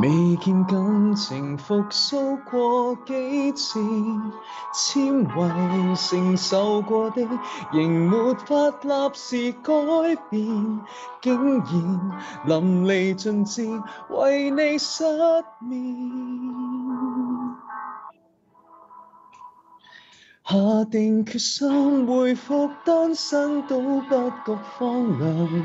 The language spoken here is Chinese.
未见感情复苏过几次，纤维承受过的仍没法立时改变，竟然淋漓尽致为你失眠。下定决心回复单身都不觉荒凉。